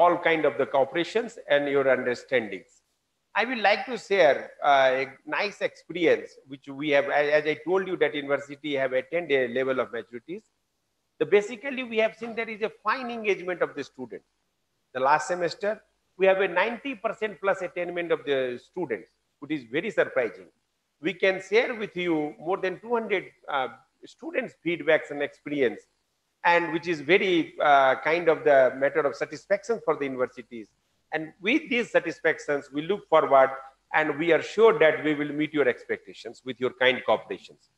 all kind of the cooperations and your understandings. I will like to share uh, a nice experience which we have, as I told you that university have attained a level of maturities. The basically we have seen there is a fine engagement of the student. The last semester, we have a 90% plus attainment of the students, which is very surprising. We can share with you more than 200 uh, students' feedbacks and experience, and which is very uh, kind of the matter of satisfaction for the universities. And with these satisfactions, we look forward and we are sure that we will meet your expectations with your kind cooperations.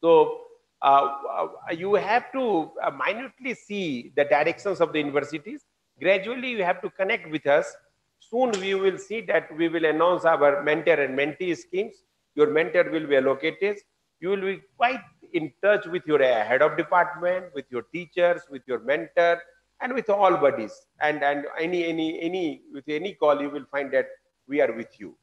So uh, uh, you have to uh, minutely see the directions of the universities. Gradually, you have to connect with us. Soon we will see that we will announce our mentor and mentee schemes. Your mentor will be allocated. You will be quite in touch with your head of department, with your teachers, with your mentor, and with all buddies. And, and any, any, any, with any call, you will find that we are with you.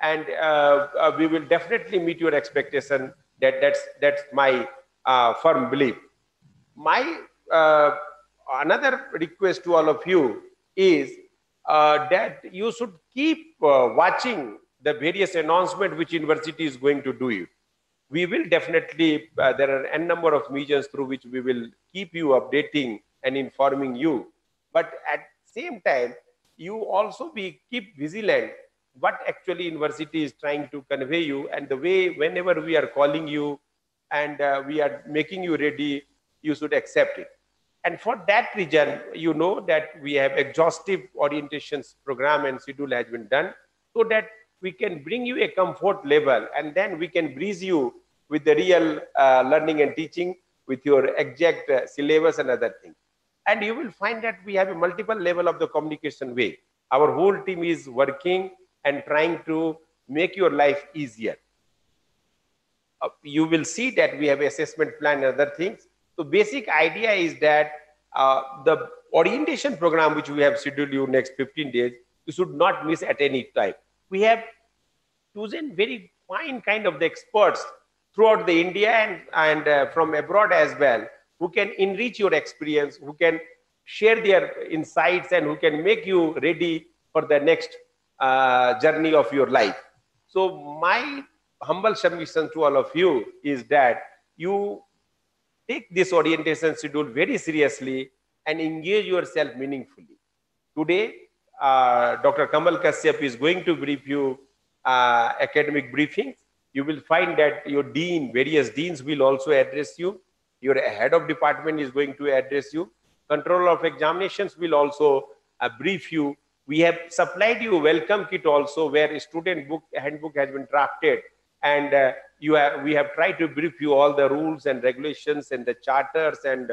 And uh, uh, we will definitely meet your expectation that that's, that's my uh, firm belief. My uh, another request to all of you is uh, that you should keep uh, watching the various announcement which university is going to do it. We will definitely, uh, there are n number of mediums through which we will keep you updating and informing you. But at same time, you also be keep vigilant what actually university is trying to convey you and the way whenever we are calling you and uh, we are making you ready, you should accept it. And for that reason, you know that we have exhaustive orientations program and schedule has been done so that we can bring you a comfort level and then we can breeze you with the real uh, learning and teaching with your exact uh, syllabus and other things. And you will find that we have a multiple level of the communication way. Our whole team is working and trying to make your life easier. Uh, you will see that we have assessment plan and other things. So basic idea is that uh, the orientation program which we have scheduled you next 15 days, you should not miss at any time. We have chosen very fine kind of the experts throughout the India and, and uh, from abroad as well, who can enrich your experience, who can share their insights and who can make you ready for the next uh, journey of your life. So my humble submission to all of you is that you take this orientation schedule very seriously and engage yourself meaningfully. Today, uh, Dr. Kamal Kashyap is going to brief you uh, academic briefings. You will find that your dean, various deans will also address you. Your head of department is going to address you. Controller of examinations will also uh, brief you. We have supplied you welcome kit also where student book handbook has been drafted and uh, you have, we have tried to brief you all the rules and regulations and the charters and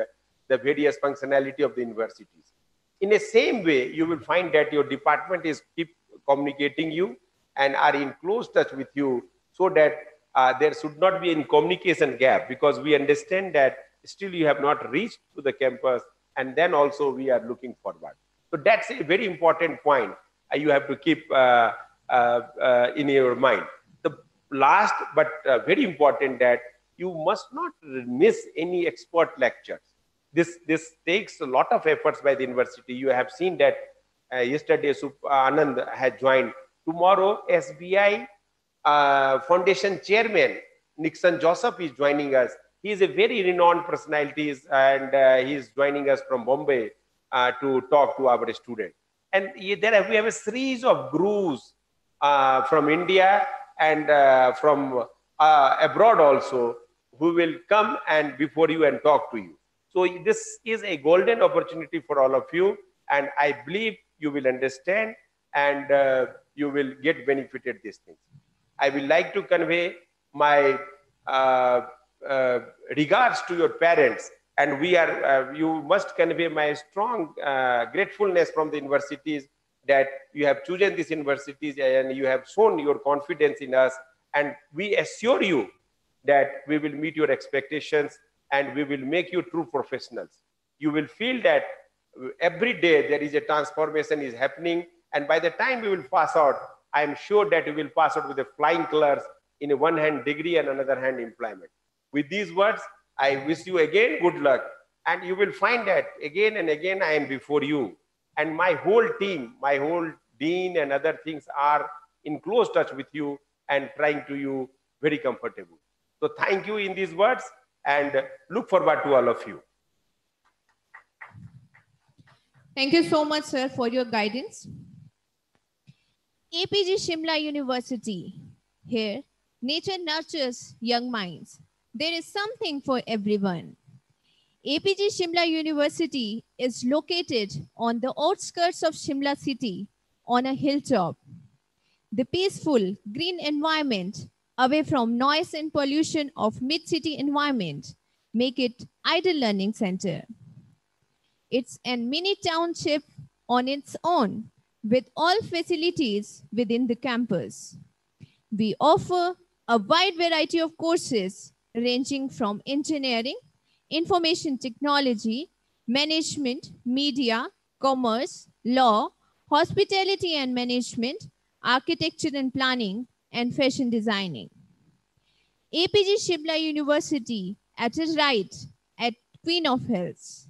the various functionality of the universities. In the same way, you will find that your department is keep communicating you and are in close touch with you so that uh, there should not be any communication gap because we understand that still you have not reached to the campus and then also we are looking forward. So that's a very important point uh, you have to keep uh, uh, uh in your mind The last but uh, very important that you must not miss any expert lectures. This, this takes a lot of efforts by the university. You have seen that yesterday Sup Anand had joined. Tomorrow SBI uh, Foundation Chairman Nixon Joseph is joining us. He is a very renowned personality and uh, he is joining us from Bombay uh, to talk to our students. And there we have a series of gurus uh, from India and uh, from uh, abroad also who will come and before you and talk to you. So this is a golden opportunity for all of you. And I believe you will understand and you will get benefited these things. I will like to convey my uh, uh, regards to your parents and we are, uh, you must convey my strong gratefulness from the universities that you have chosen these universities and you have shown your confidence in us. And we assure you that we will meet your expectations and we will make you true professionals. You will feel that every day there is a transformation is happening. And by the time we will pass out, I am sure that you will pass out with a flying colors in one hand degree and another hand employment. With these words, I wish you again good luck. And you will find that again and again I am before you And my whole team, my whole dean and other things are in close touch with you and trying to you very comfortable. So thank you in these words and look forward to all of you. Thank you so much, sir, for your guidance. APG Shimla University. Here, nature nurtures young minds. There is something for everyone. APG Shimla University is located on the outskirts of Shimla city on a hilltop. The peaceful green environment away from noise and pollution of mid-city environment make it ideal learning center. It's a mini township on its own with all facilities within the campus. We offer a wide variety of courses ranging from engineering, information technology, management, media, commerce, law, hospitality and management, architecture and planning, and fashion designing. APG Shimla University at its right at Queen of Hills.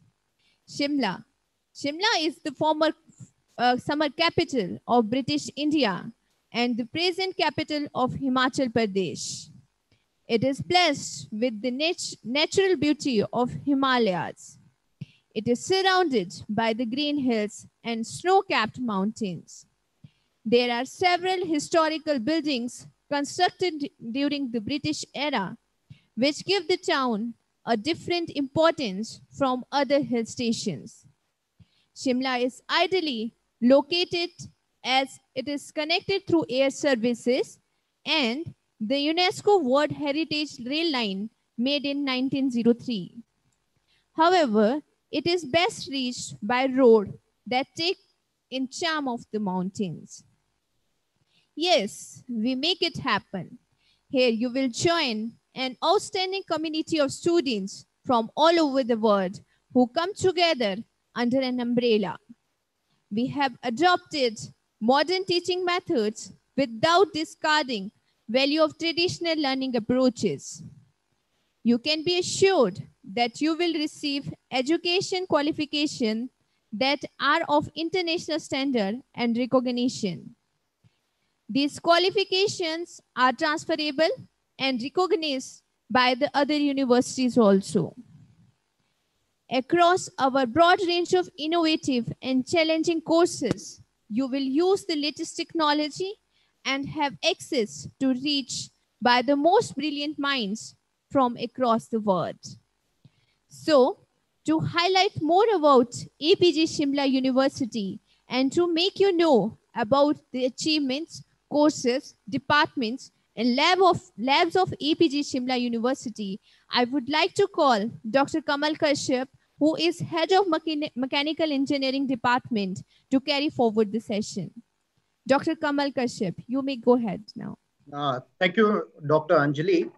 Shimla. Shimla is the former uh, summer capital of British India and the present capital of Himachal Pradesh. It is blessed with the nat natural beauty of Himalayas. It is surrounded by the green hills and snow-capped mountains. There are several historical buildings constructed during the British era, which give the town a different importance from other hill stations. Shimla is ideally located as it is connected through air services and the UNESCO World Heritage Rail Line made in 1903. However, it is best reached by road that take in charm of the mountains. Yes, we make it happen. Here you will join an outstanding community of students from all over the world who come together under an umbrella. We have adopted modern teaching methods without discarding value of traditional learning approaches. You can be assured that you will receive education qualification that are of international standard and recognition. These qualifications are transferable and recognized by the other universities also. Across our broad range of innovative and challenging courses, you will use the latest technology and have access to reach by the most brilliant minds from across the world. So, to highlight more about APG Shimla University and to make you know about the achievements courses, departments, and lab of, labs of APG Shimla University, I would like to call Dr. Kamal Kashyap, who is head of Mechan Mechanical Engineering Department, to carry forward the session. Dr. Kamal Kashyap, you may go ahead now. Uh, thank you, Dr. Anjali.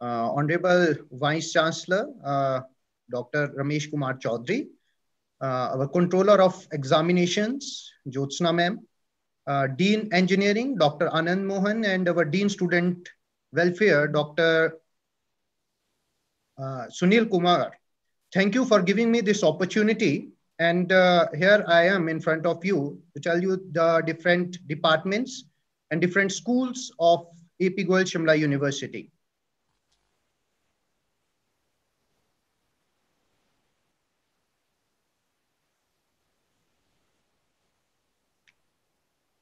Uh, Honorable Vice Chancellor, uh, Dr. Ramesh Kumar Chaudhary, uh, our Controller of Examinations, Jyotsna Ma'am, uh, Dean Engineering, Dr. Anand Mohan, and our Dean Student Welfare, Dr. Uh, Sunil Kumar. Thank you for giving me this opportunity. And uh, here I am in front of you to tell you the different departments and different schools of AP Goyal Shimla University.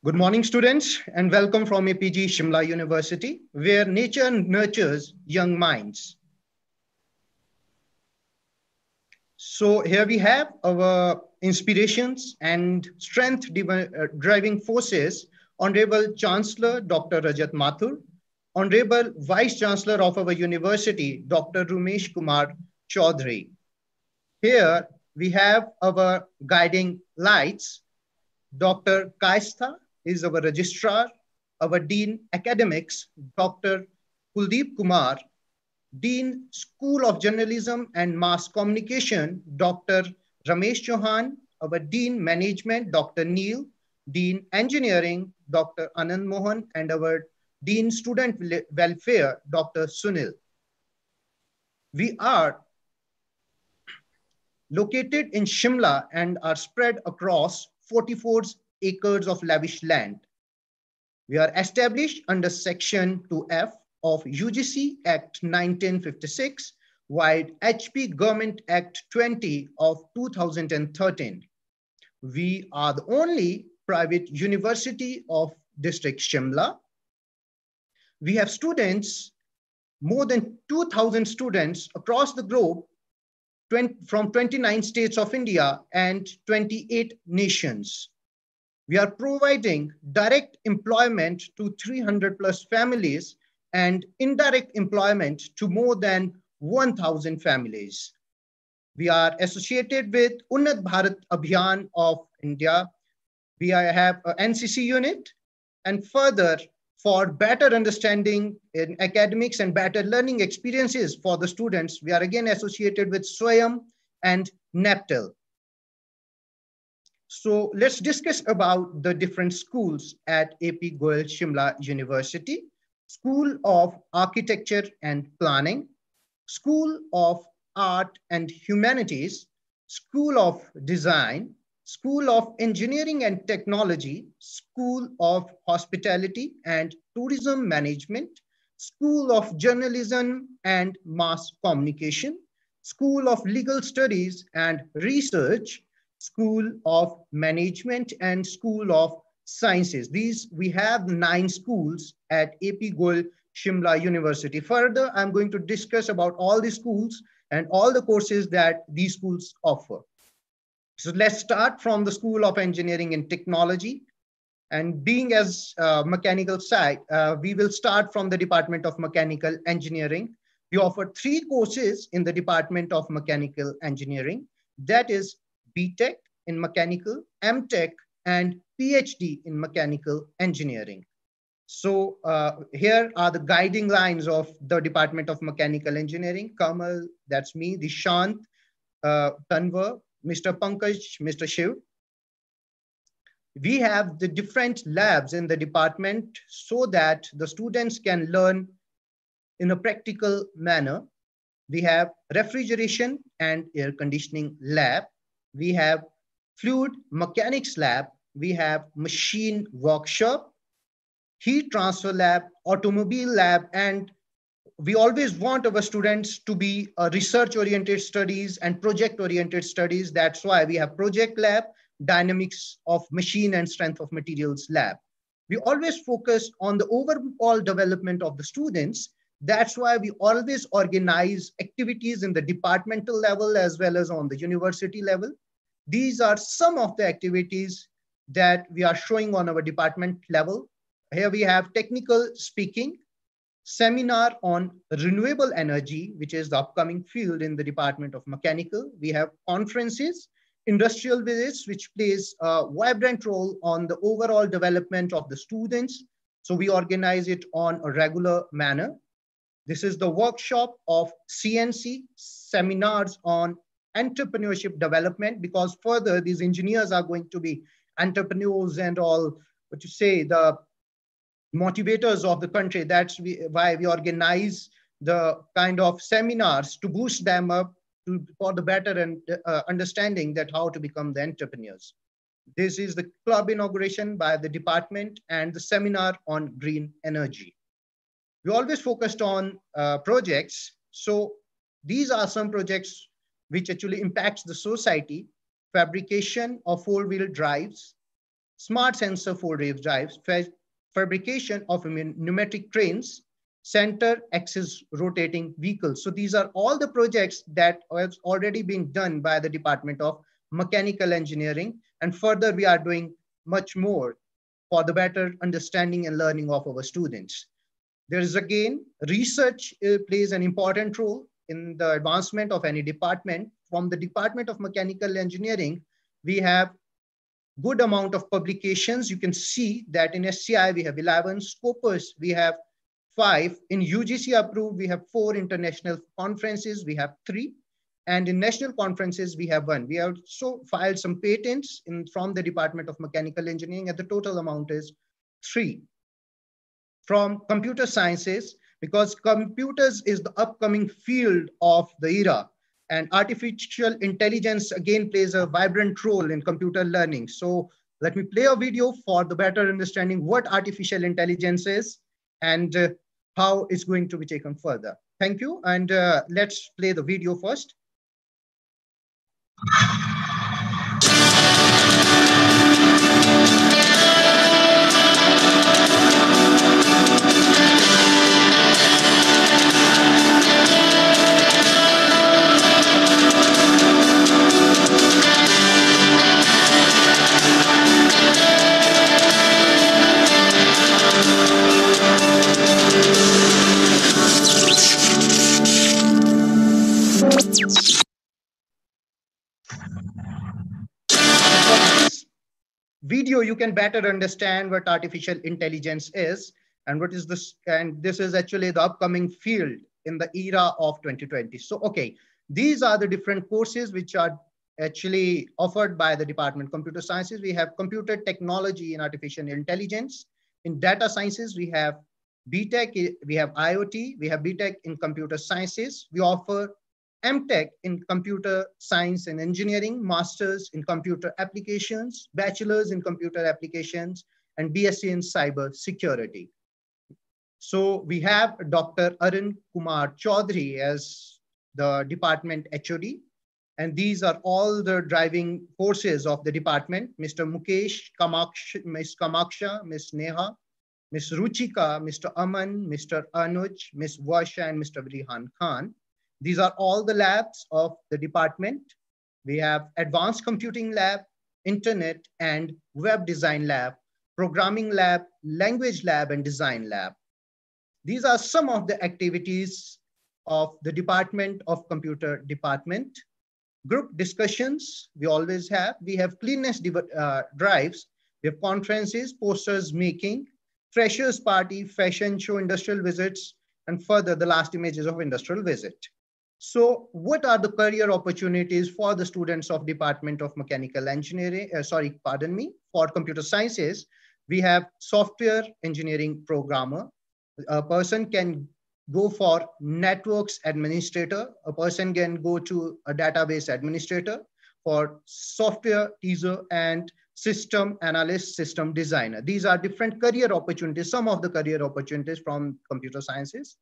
Good morning, students, and welcome from APG Shimla University, where nature nurtures young minds. So here we have our inspirations and strength uh, driving forces, Honorable Chancellor Dr. Rajat Mathur, Honorable Vice Chancellor of our university, Dr. Ramesh Kumar Chaudhary. Here we have our guiding lights, Dr. Kaista is our registrar, our Dean Academics, Dr. Kuldeep Kumar, Dean School of Journalism and Mass Communication, Dr. Ramesh Chauhan, our Dean Management, Dr. Neil, Dean Engineering, Dr. Anand Mohan, and our Dean Student Welfare, Dr. Sunil. We are located in Shimla and are spread across 44 acres of lavish land. We are established under Section 2F of UGC Act 1956, while HP Government Act 20 of 2013. We are the only private university of District Shimla. We have students, more than 2,000 students across the globe 20, from 29 states of India and 28 nations. We are providing direct employment to 300 plus families and indirect employment to more than 1,000 families. We are associated with Unnat Bharat Abhiyan of India. We have an NCC unit and further for better understanding in academics and better learning experiences for the students, we are again associated with SWAYAM and NPTEL. So let's discuss about the different schools at AP Goyal Shimla University. School of Architecture and Planning, School of Art and Humanities, School of Design, School of Engineering and Technology, School of Hospitality and Tourism Management, School of Journalism and Mass Communication, School of Legal Studies and Research, School of Management and School of Sciences. These, we have nine schools at AP Goyal Shimla University. Further, I'm going to discuss about all the schools and all the courses that these schools offer. So let's start from the School of Engineering and Technology. And being as uh, mechanical side, uh, we will start from the Department of Mechanical Engineering. We offer three courses in the Department of Mechanical Engineering. That is BTech in Mechanical, MTech, and PhD in Mechanical Engineering. So uh, here are the guiding lines of the Department of Mechanical Engineering. Kamal, that's me, Dishant, uh, Tanva, Mr. Pankaj, Mr. Shiv. We have the different labs in the department so that the students can learn in a practical manner. We have refrigeration and air conditioning lab. We have fluid mechanics lab. We have machine workshop, heat transfer lab, automobile lab, and we always want our students to be uh, research oriented studies and project oriented studies. That's why we have project lab, dynamics of machine and strength of materials lab. We always focus on the overall development of the students. That's why we always organize activities in the departmental level as well as on the university level. These are some of the activities that we are showing on our department level. Here we have technical speaking, seminar on renewable energy, which is the upcoming field in the Department of Mechanical. We have conferences, industrial visits, which plays a vibrant role on the overall development of the students. So we organize it on a regular manner. This is the workshop of CNC seminars on entrepreneurship development because further these engineers are going to be entrepreneurs and all what you say the motivators of the country. That's why we organize the kind of seminars to boost them up to, for the better and uh, understanding that how to become the entrepreneurs. This is the club inauguration by the department and the seminar on green energy. We always focused on uh, projects. So these are some projects which actually impacts the society, fabrication of four-wheel drives, smart sensor four-wheel drives, fabrication of pneumatic trains, center axis rotating vehicles. So these are all the projects that have already been done by the Department of Mechanical Engineering. And further, we are doing much more for the better understanding and learning of our students. There is again, research uh, plays an important role in the advancement of any department. From the Department of Mechanical Engineering, we have good amount of publications. You can see that in SCI, we have 11 Scopus, we have five. In UGC approved, we have four international conferences, we have three. And in national conferences, we have one. We also filed some patents in, from the Department of Mechanical Engineering and the total amount is three. From computer sciences, because computers is the upcoming field of the era. And artificial intelligence again plays a vibrant role in computer learning. So let me play a video for the better understanding what artificial intelligence is and uh, how it's going to be taken further. Thank you. And uh, let's play the video first. Video, you can better understand what artificial intelligence is and what is this. And this is actually the upcoming field in the era of 2020. So, okay, these are the different courses which are actually offered by the Department of Computer Sciences. We have computer technology and artificial intelligence. In data sciences, we have BTech, we have IoT, we have BTech in computer sciences. We offer MTech in computer science and engineering, master's in computer applications, bachelor's in computer applications, and BSc in cyber security. So we have Dr. Arun Kumar Chaudhary as the department HOD. And these are all the driving forces of the department. Mr. Mukesh, Kamaksha, Ms. Kamaksha, Ms. Neha, Ms. Ruchika, Mr. Aman, Mr. Anuj, Ms. Vasha, and Mr. Rihan Khan. These are all the labs of the department. We have advanced computing lab, internet and web design lab, programming lab, language lab, and design lab. These are some of the activities of the Department of Computer Department. Group discussions, we always have. We have cleanness uh, drives. We have conferences, posters making, freshers party, fashion show, industrial visits, and further the last images of industrial visit. So what are the career opportunities for the students of Department of Mechanical Engineering, uh, sorry, pardon me, for computer sciences? We have software engineering programmer. A person can go for networks administrator. A person can go to a database administrator for software teaser and system analyst, system designer. These are different career opportunities, some of the career opportunities from computer sciences.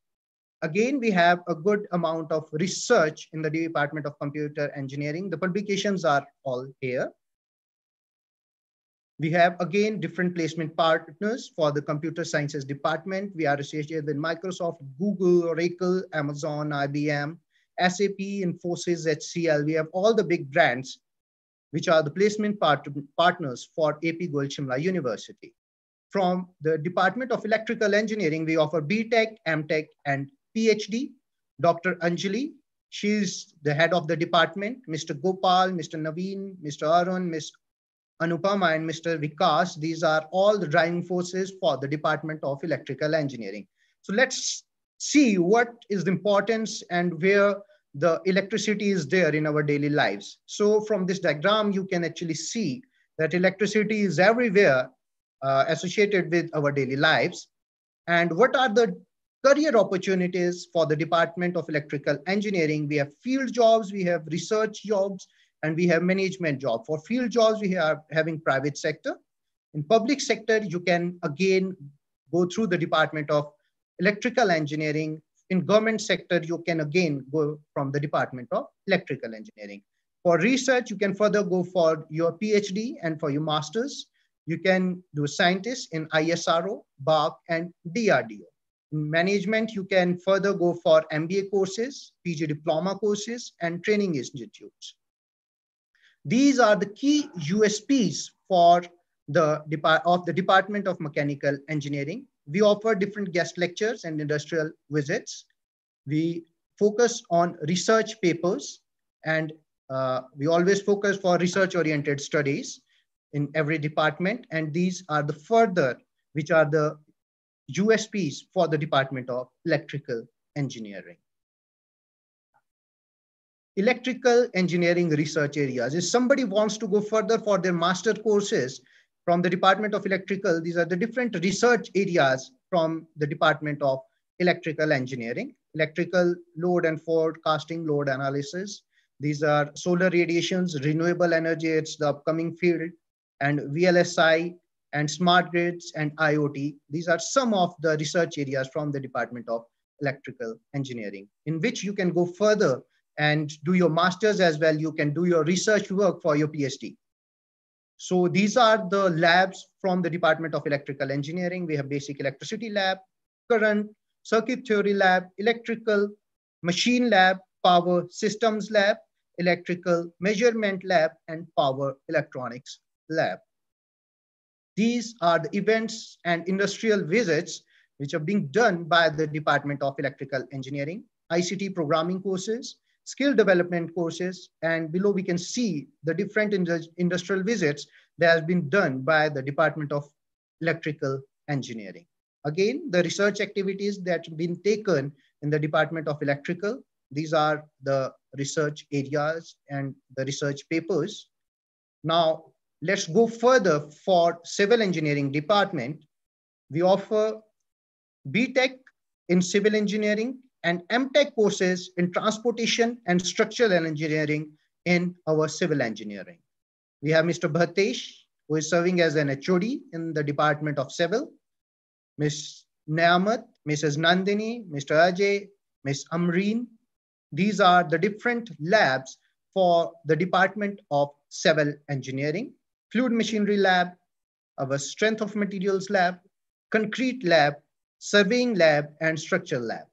Again, we have a good amount of research in the Department of Computer Engineering. The publications are all here. We have again different placement partners for the computer sciences department. We are associated with Microsoft, Google, Oracle, Amazon, IBM, SAP, Infosys, HCL. We have all the big brands which are the placement part partners for AP Goyal Shimla University. From the Department of Electrical Engineering, we offer BTech, MTech, and PhD, Dr. Anjali. She's the head of the department. Mr. Gopal, Mr. Naveen, Mr. Arun, Ms. Anupama, and Mr. Vikas. These are all the driving forces for the Department of Electrical Engineering. So let's see what is the importance and where the electricity is there in our daily lives. So from this diagram, you can actually see that electricity is everywhere uh, associated with our daily lives. And what are the career opportunities for the Department of Electrical Engineering. We have field jobs, we have research jobs, and we have management jobs. For field jobs, we are having private sector. In public sector, you can again go through the Department of Electrical Engineering. In government sector, you can again go from the Department of Electrical Engineering. For research, you can further go for your PhD and for your master's. You can do scientists in ISRO, BARC, and DRDO management, you can further go for MBA courses, PG diploma courses, and training institutes. These are the key USPs for the of the Department of Mechanical Engineering. We offer different guest lectures and industrial visits. We focus on research papers and uh, we always focus for research oriented studies in every department. And these are the further, which are the USPs for the Department of Electrical Engineering. Electrical engineering research areas. If somebody wants to go further for their master courses from the Department of Electrical, these are the different research areas from the Department of Electrical Engineering, electrical load and forecasting load analysis, These are solar radiations, renewable energy, it's the upcoming field, and VLSI, and smart grids and IoT. These are some of the research areas from the Department of Electrical Engineering, in which you can go further and do your master's as well. You can do your research work for your PhD. So these are the labs from the Department of Electrical Engineering. We have basic electricity lab, current, circuit theory lab, electrical, machine lab, power systems lab, electrical measurement lab, and power electronics lab. These are the events and industrial visits which are being done by the Department of Electrical Engineering, ICT programming courses, skill development courses, and below we can see the different industrial visits that has been done by the Department of Electrical Engineering. Again, the research activities that have been taken in the Department of Electrical, these are the research areas and the research papers. Now, let's go further for civil engineering department. We offer BTech in civil engineering and MTech courses in transportation and structural engineering in our civil engineering. We have Mr. Bhatesh, who is serving as an HOD in the Department of Civil, Ms. Nayamat, Mrs. Nandini, Mr. Ajay, Ms. Amreen. These are the different labs for the Department of Civil Engineering, Fluid Machinery Lab, our Strength of Materials Lab, Concrete Lab, Surveying Lab, and Structural Lab.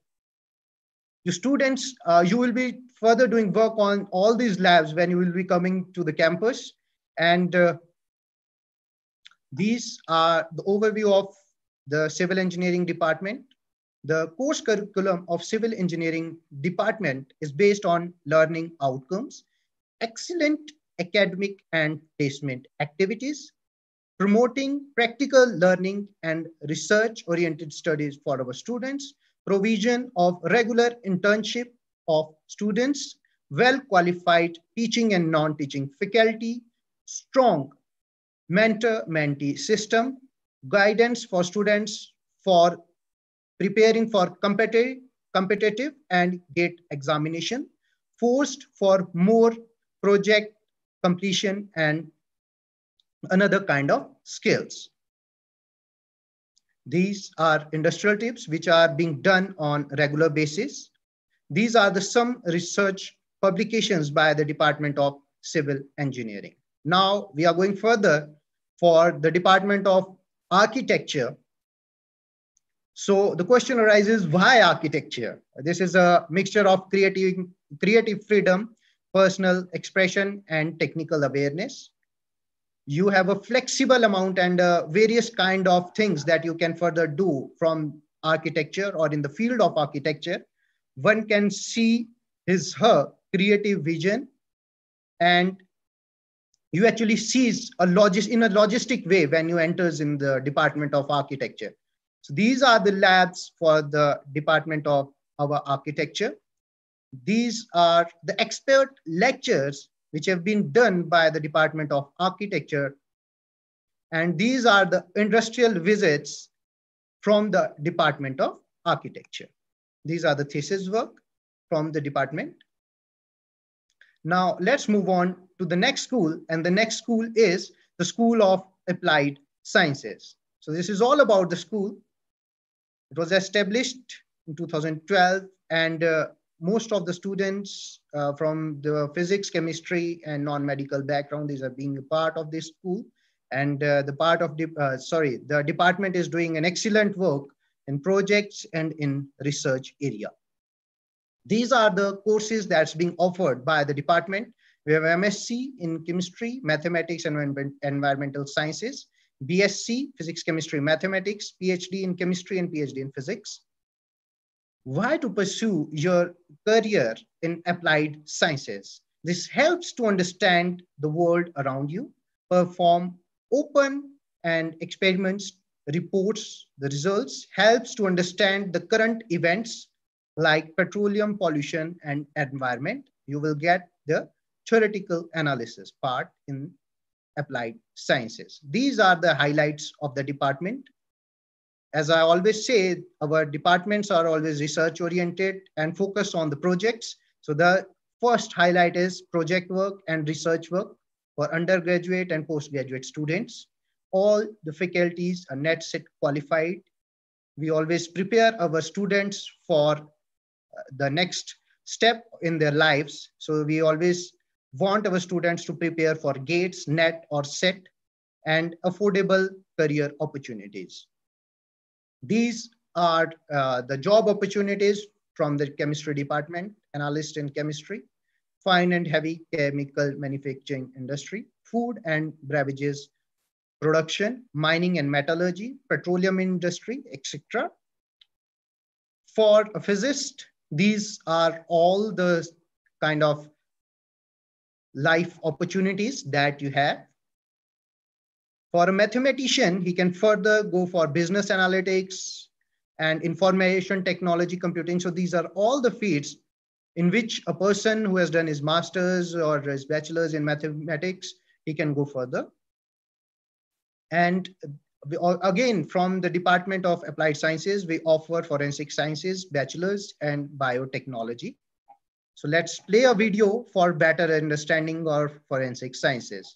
You students, uh, you will be further doing work on all these labs when you will be coming to the campus. And uh, these are the overview of the civil engineering department. The course curriculum of civil engineering department is based on learning outcomes, excellent academic and placement activities, promoting practical learning and research-oriented studies for our students, provision of regular internship of students, well-qualified teaching and non-teaching faculty, strong mentor-mentee system, guidance for students for preparing for competitive, competitive and GATE examination, forced for more project completion and another kind of skills. These are industrial tips which are being done on regular basis. These are the some research publications by the Department of Civil Engineering. Now we are going further for the Department of Architecture. So the question arises, why architecture? This is a mixture of creative, creative freedom, personal expression, and technical awareness. You have a flexible amount and uh, various kind of things that you can further do from architecture or in the field of architecture. One can see his her creative vision and you actually sees a logis in a logistic way when you enters in the department of architecture. So these are the labs for the department of our architecture these are the expert lectures which have been done by the Department of Architecture. And these are the industrial visits from the Department of Architecture. These are the thesis work from the department. Now let's move on to the next school. And the next school is the School of Applied Sciences. So this is all about the school. It was established in 2012 and uh, most of the students uh, from the physics, chemistry, and non-medical background, these are being a part of this school. And uh, the part of, the, uh, sorry, the department is doing an excellent work in projects and in research area. These are the courses that's being offered by the department. We have MSc in chemistry, mathematics, and environmental sciences, BSc, physics, chemistry, mathematics, PhD in chemistry, and PhD in physics, why to pursue your career in applied sciences. This helps to understand the world around you, perform open and experiments, reports the results, helps to understand the current events like petroleum pollution and environment. You will get the theoretical analysis part in applied sciences. These are the highlights of the department as I always say, our departments are always research oriented and focused on the projects. So the first highlight is project work and research work for undergraduate and postgraduate students. All the faculties are NETSIT qualified. We always prepare our students for uh, the next step in their lives. So we always want our students to prepare for GATES, NET, or SET and affordable career opportunities. These are uh, the job opportunities from the chemistry department, analyst in chemistry, fine and heavy chemical manufacturing industry, food and beverages production, mining and metallurgy, petroleum industry, etc. For a physicist, these are all the kind of life opportunities that you have. For a mathematician, he can further go for business analytics and information technology computing. So these are all the fields in which a person who has done his master's or his bachelor's in mathematics, he can go further. And again, from the Department of Applied Sciences, we offer forensic sciences, bachelor's and biotechnology. So let's play a video for better understanding of forensic sciences.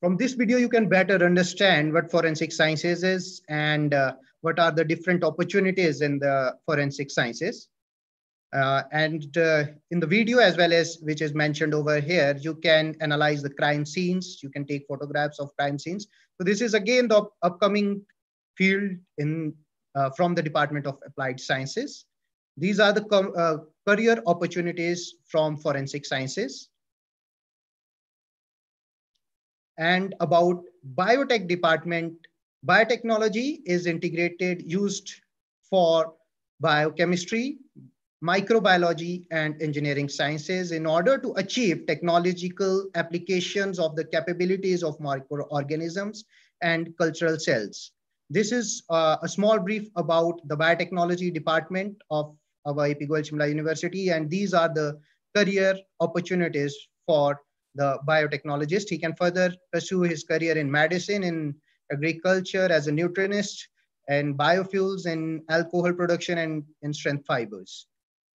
From this video, you can better understand what forensic sciences is and uh, what are the different opportunities in the forensic sciences. Uh, and uh, in the video as well as which is mentioned over here, you can analyze the crime scenes. You can take photographs of crime scenes. So this is again the upcoming field in uh, from the Department of Applied Sciences. These are the uh, career opportunities from forensic sciences and about biotech department. Biotechnology is integrated, used for biochemistry, microbiology, and engineering sciences in order to achieve technological applications of the capabilities of microorganisms and cultural cells. This is uh, a small brief about the biotechnology department of AP Goyal Shimla University, and these are the career opportunities for the biotechnologist. He can further pursue his career in medicine, in agriculture as a nutritionist, and biofuels, and alcohol production, and in strength fibers.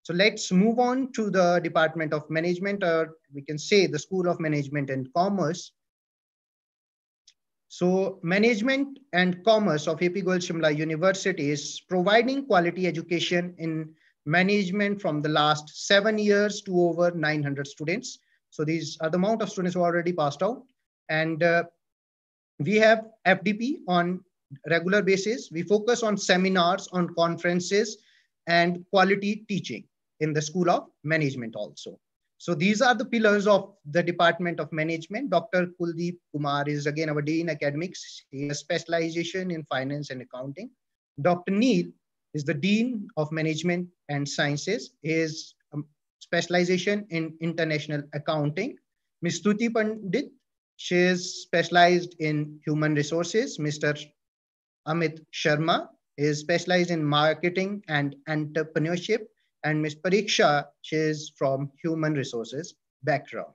So let's move on to the Department of Management, or we can say the School of Management and Commerce. So management and commerce of AP Goyal Shimla University is providing quality education in management from the last seven years to over 900 students so these are the amount of students who already passed out. And uh, we have FDP on regular basis. We focus on seminars, on conferences, and quality teaching in the School of Management also. So these are the pillars of the Department of Management. Dr. Kuldeep Kumar is again our Dean Academics. He has specialization in finance and accounting. Dr. Neil is the Dean of Management and Sciences. He is specialization in international accounting. Ms. Tuti Pandit, she is specialized in human resources. Mr. Amit Sharma is specialized in marketing and entrepreneurship. And Ms. Pariksha, she is from human resources background.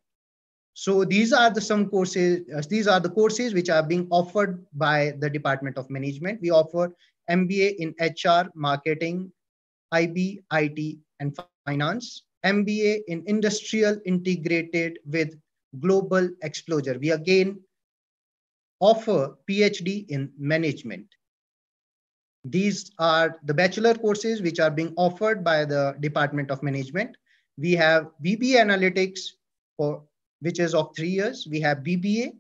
So these are the some courses, uh, these are the courses which are being offered by the Department of Management. We offer MBA in HR, marketing, IB, IT, and finance. MBA in industrial integrated with global exposure. We again offer PhD in management. These are the bachelor courses which are being offered by the Department of Management. We have BBA Analytics, for, which is of three years. We have BBA,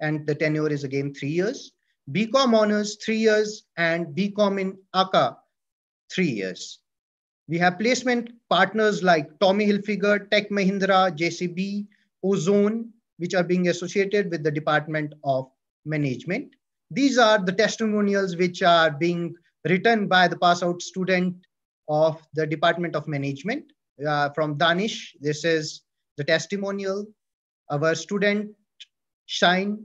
and the tenure is again three years. BCom Honors, three years, and BCom in ACA, three years. We have placement partners like Tommy Hilfiger, Tech Mahindra, JCB, Ozone, which are being associated with the Department of Management. These are the testimonials which are being written by the pass out student of the Department of Management uh, from Danish. This is the testimonial. Our student Shine,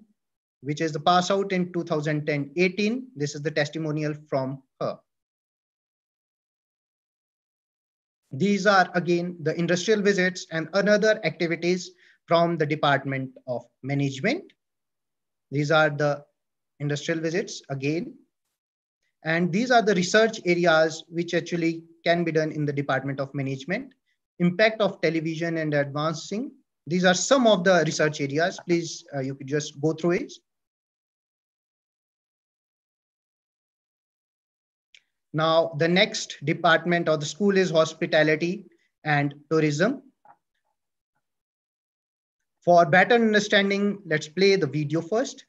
which is the pass out in 2010-18. This is the testimonial from her. These are again the industrial visits and another activities from the Department of Management. These are the industrial visits again. And these are the research areas which actually can be done in the Department of Management. Impact of television and advancing. These are some of the research areas. Please, uh, you could just go through it. Now, the next department of the school is hospitality and tourism. For better understanding, let's play the video first.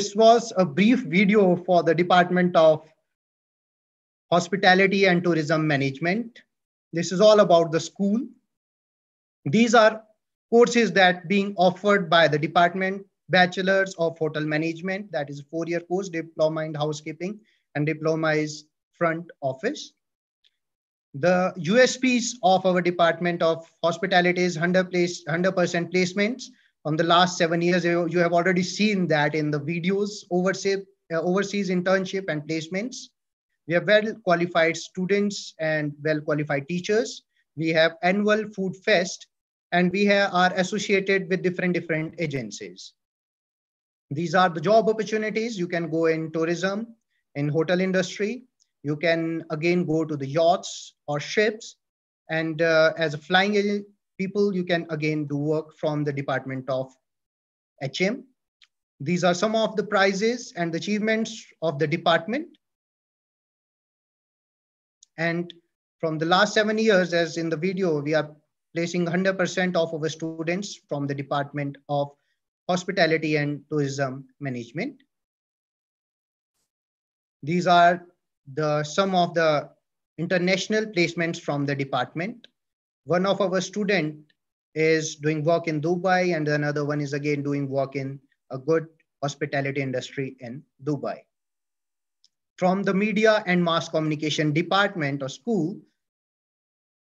This was a brief video for the Department of Hospitality and Tourism Management. This is all about the school. These are courses that being offered by the department, bachelors of hotel management, that is a four-year course, diploma in housekeeping, and diploma is front office. The USPs of our Department of Hospitality is 100%, place, 100 placements from the last seven years, you, you have already seen that in the videos, overseas, uh, overseas internship and placements. We have well qualified students and well qualified teachers. We have annual food fest and we have, are associated with different, different agencies. These are the job opportunities. You can go in tourism, in hotel industry. You can again go to the yachts or ships. And uh, as a flying people, you can again do work from the Department of HM. These are some of the prizes and achievements of the department. And from the last seven years, as in the video, we are placing 100% of our students from the Department of Hospitality and Tourism Management. These are the some of the international placements from the department one of our student is doing work in Dubai and another one is again doing work in a good hospitality industry in Dubai. From the media and mass communication department or school,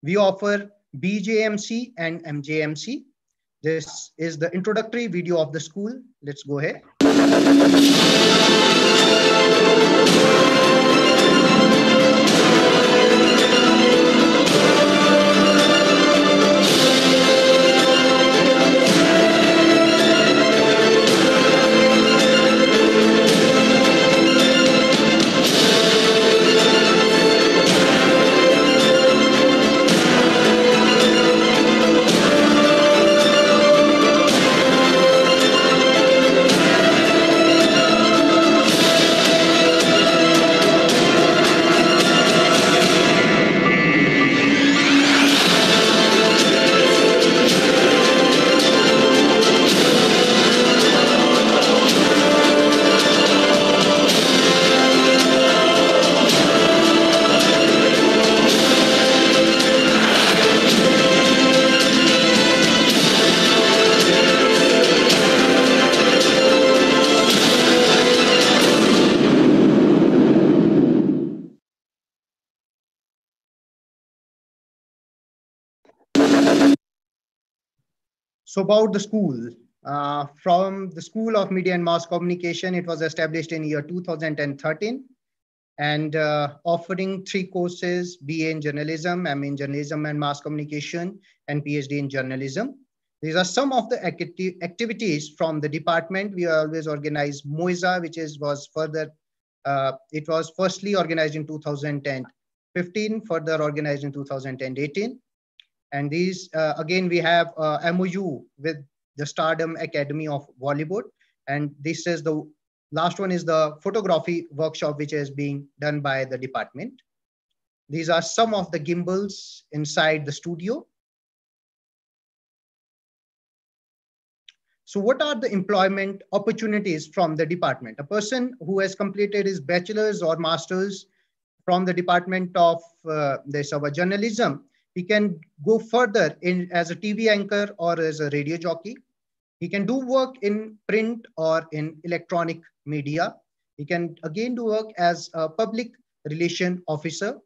we offer BJMC and MJMC. This is the introductory video of the school. Let's go ahead. So about the school, uh, from the School of Media and Mass Communication, it was established in year 2013 and uh, offering three courses, BA in journalism, MA in journalism and mass communication, and PhD in journalism. These are some of the acti activities from the department. We always organize MOISA, which is was further, uh, it was firstly organized in 2015, further organized in 2018. And these, uh, again, we have uh, MOU with the Stardom Academy of Bollywood. And this is the Last one is the photography workshop, which is being done by the department. These are some of the gimbals inside the studio. So what are the employment opportunities from the department? A person who has completed his bachelor's or master's from the department of uh, this our journalism, he can go further in as a TV anchor or as a radio jockey. He can do work in print or in electronic media. He can again do work as a public relation officer.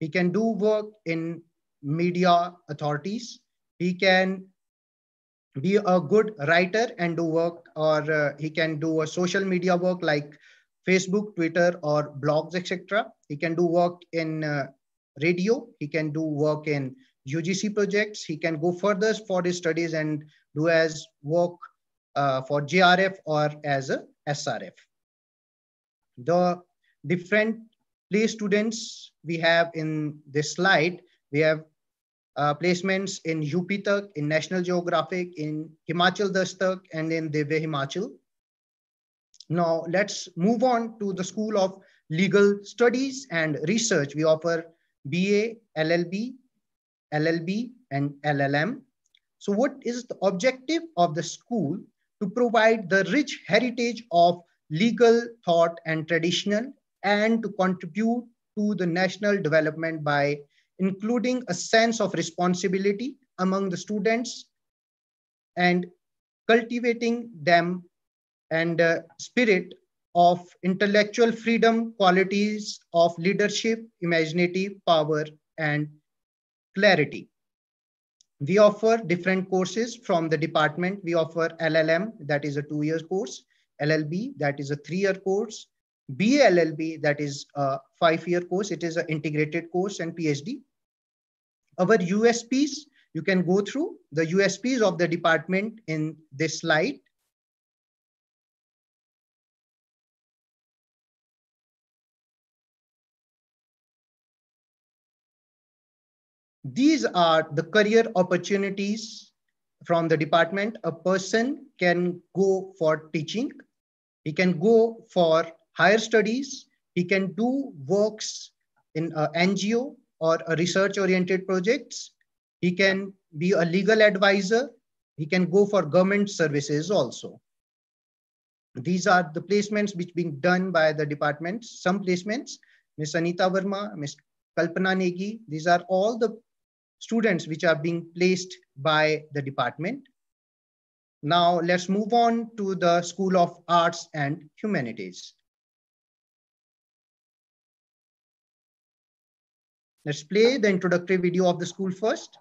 He can do work in media authorities. He can be a good writer and do work or uh, he can do a social media work like Facebook, Twitter, or blogs, etc. He can do work in uh, radio. He can do work in UGC projects. He can go further for his studies and do as work uh, for JRF or as a SRF. The different place students we have in this slide, we have uh, placements in UP in National Geographic, in Himachal Dastak, and in Divya Himachal. Now let's move on to the School of Legal Studies and Research. We offer BA, LLB, LLB, and LLM. So what is the objective of the school? To provide the rich heritage of legal thought and traditional and to contribute to the national development by including a sense of responsibility among the students and cultivating them and uh, spirit of intellectual freedom, qualities of leadership, imaginative power, and clarity. We offer different courses from the department. We offer LLM, that is a two-year course, LLB, that is a three-year course, BLLB, that is a five-year course. It is an integrated course and PhD. Our USPs, you can go through the USPs of the department in this slide. These are the career opportunities from the department. A person can go for teaching. He can go for higher studies. He can do works in NGO or a research oriented projects. He can be a legal advisor. He can go for government services also. These are the placements which being done by the departments. Some placements, Ms. Anita Verma, Ms. Kalpana Negi, these are all the students which are being placed by the department. Now let's move on to the School of Arts and Humanities. Let's play the introductory video of the school first.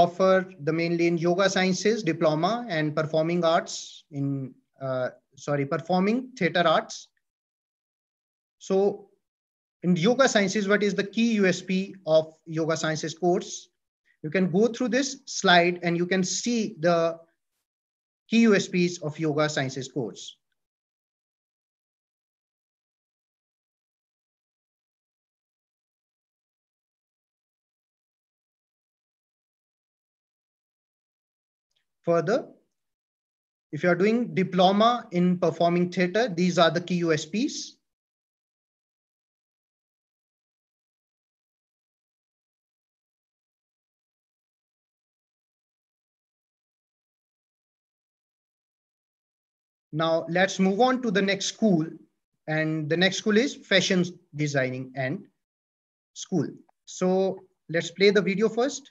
Offer the mainly in yoga sciences, diploma and performing arts in, uh, sorry, performing theater arts. So in yoga sciences, what is the key USP of yoga sciences course? You can go through this slide and you can see the key USPs of yoga sciences course. Further, if you're doing diploma in performing theater, these are the key USPs. Now let's move on to the next school. And the next school is fashion designing and school. So let's play the video first.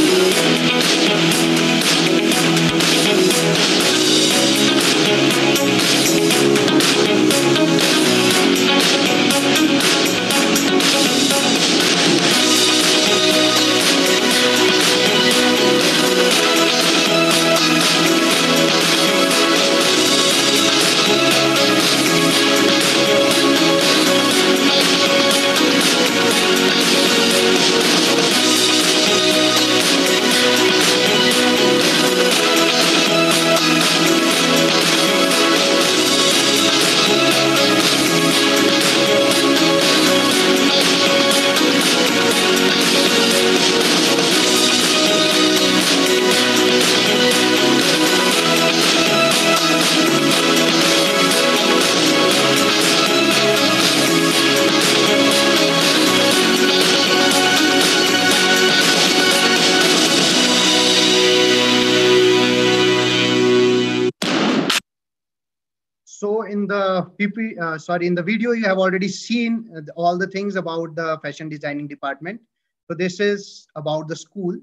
So in the PP, uh, sorry, in the video, you have already seen uh, all the things about the fashion designing department. So this is about the school.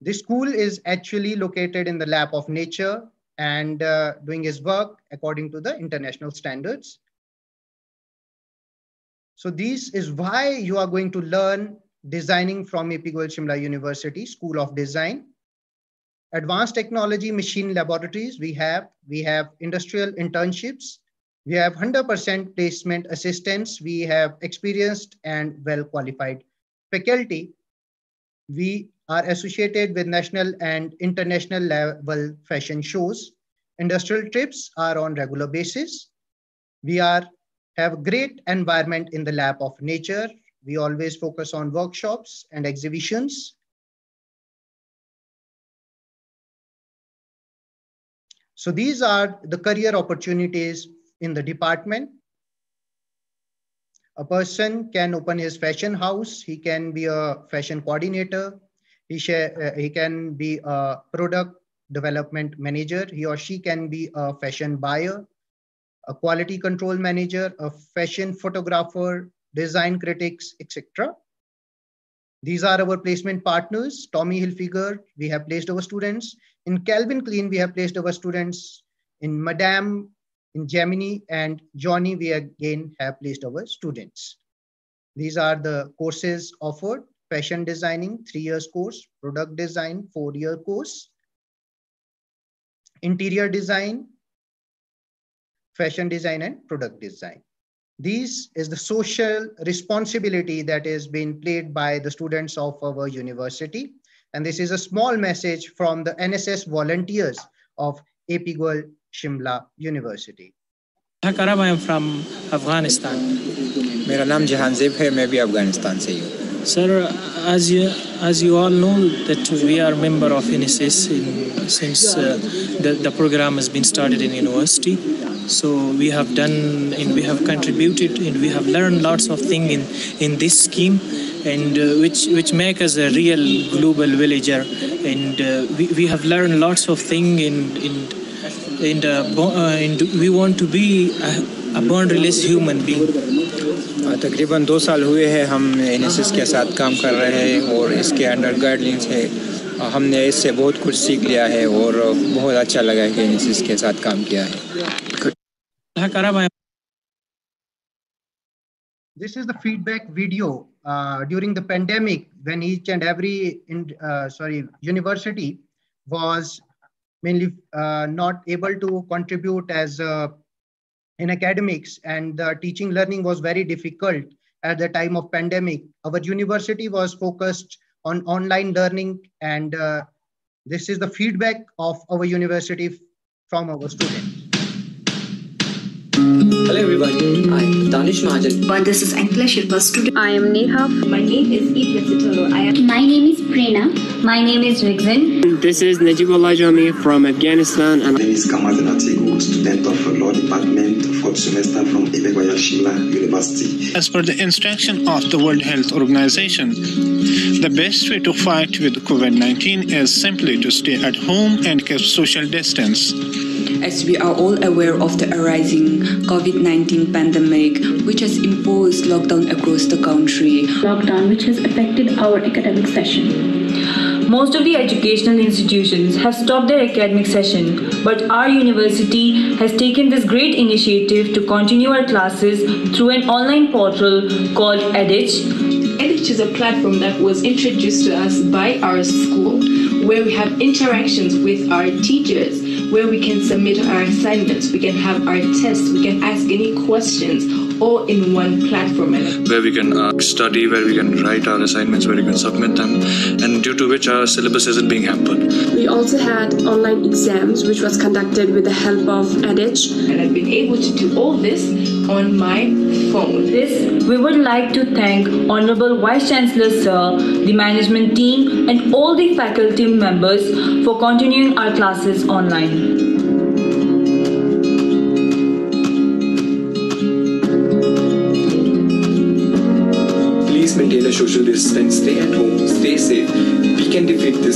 This school is actually located in the lap of nature and uh, doing his work according to the international standards. So this is why you are going to learn designing from AP Goyal Shimla University School of Design advanced technology machine laboratories. We have we have industrial internships. We have 100% placement assistance we have experienced and well qualified faculty. We are associated with national and international level fashion shows. Industrial trips are on regular basis. We are have great environment in the lap of nature. We always focus on workshops and exhibitions So these are the career opportunities in the department. A person can open his fashion house. He can be a fashion coordinator. He, share, uh, he can be a product development manager. He or she can be a fashion buyer, a quality control manager, a fashion photographer, design critics, etc. These are our placement partners. Tommy Hilfiger, we have placed our students. In Calvin Klein, we have placed our students. In Madame, in Gemini, and Johnny, we again have placed our students. These are the courses offered. Fashion designing, three years course. Product design, four year course. Interior design, fashion design, and product design. This is the social responsibility that is being played by the students of our university. And this is a small message from the NSS volunteers of AP Goyal Shimla University. I am from Afghanistan. My name is है मैं भी अफगानिस्तान से from Afghanistan. Sir, as you, as you all know that we are member of NSS in, since uh, the, the program has been started in university. So we have done and we have contributed and we have learned lots of things in, in this scheme and uh, which which make us a real global villager and uh, we, we have learned lots of things in in and, uh, bo- uh, and we want to be a, a boundaryless human being तकरीबन दो साल हुए हैं हम NSS के साथ काम कर रहे हैं और इसके अंडर गाइडलाइंस है हमने इससे बहुत कुछ सीख लिया है और बहुत अच्छा लगा है कि एन के साथ काम किया है This is the feedback video uh, during the pandemic when each and every in, uh, sorry university was mainly uh, not able to contribute as uh, in academics and the teaching learning was very difficult at the time of pandemic. Our university was focused on online learning and uh, this is the feedback of our university from our students. Hello everyone, I'm Danish Mahajan. But this is Ankla Shilpa student. I am Neha. My name is Eve Yasitolo. I am. My name is Prerna. My name is Rigzin. This is Najibullah Jami from Afghanistan. My name is Kamal Natigo, student of Law Department, fourth semester from AP Goyal Shimla University. As per the instruction of the World Health Organization, the best way to fight with COVID-19 is simply to stay at home and keep social distance. As we are all aware of the arising COVID 19 pandemic, which has imposed lockdown across the country, lockdown which has affected our academic session. Most of the educational institutions have stopped their academic session, but our university has taken this great initiative to continue our classes through an online portal called Edich. Edich is a platform that was introduced to us by our school where we have interactions with our teachers where we can submit our assignments, we can have our tests, we can ask any questions all in one platform. Where we can uh, study, where we can write our assignments, where we can submit them, and due to which our syllabus isn't being hampered. We also had online exams, which was conducted with the help of Edich. And I've been able to do all this on my phone. This, we would like to thank Honorable Vice Chancellor Sir, the management team, and all the faculty members for continuing our classes online.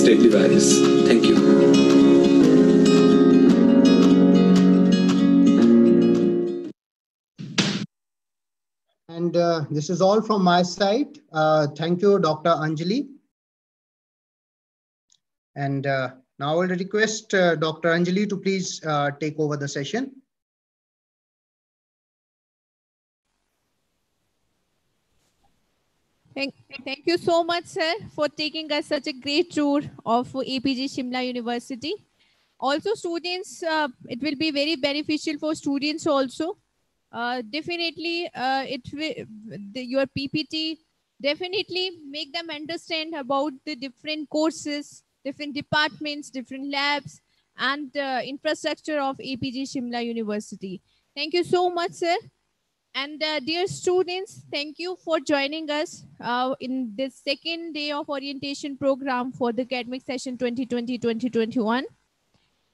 Thank you. And uh, this is all from my side. Uh, thank you, Dr. Anjali. And uh, now I will request uh, Dr. Anjali to please uh, take over the session. Thank, thank you so much, sir, for taking us such a great tour of APG Shimla University. Also, students, uh, it will be very beneficial for students also. Uh, definitely, uh, it the, your PPT definitely make them understand about the different courses, different departments, different labs, and uh, infrastructure of APG Shimla University. Thank you so much, sir. And uh, dear students, thank you for joining us uh, in this second day of orientation program for the academic session 2020-2021.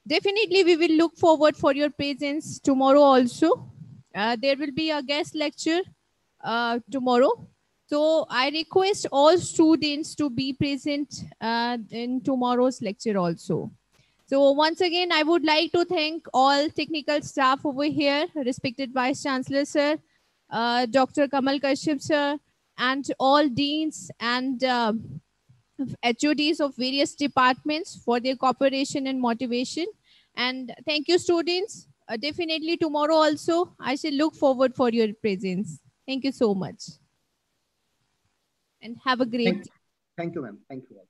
Definitely, we will look forward for your presence tomorrow also. Uh, there will be a guest lecture uh, tomorrow. So I request all students to be present uh, in tomorrow's lecture also. So once again, I would like to thank all technical staff over here, respected Vice Chancellor, sir, uh, Dr. Kamal Kashyap, sir, and all deans and uh, HODs of various departments for their cooperation and motivation. And thank you, students. Uh, definitely tomorrow also, I shall look forward for your presence. Thank you so much. And have a great Thank, thank you, ma'am. Thank you all.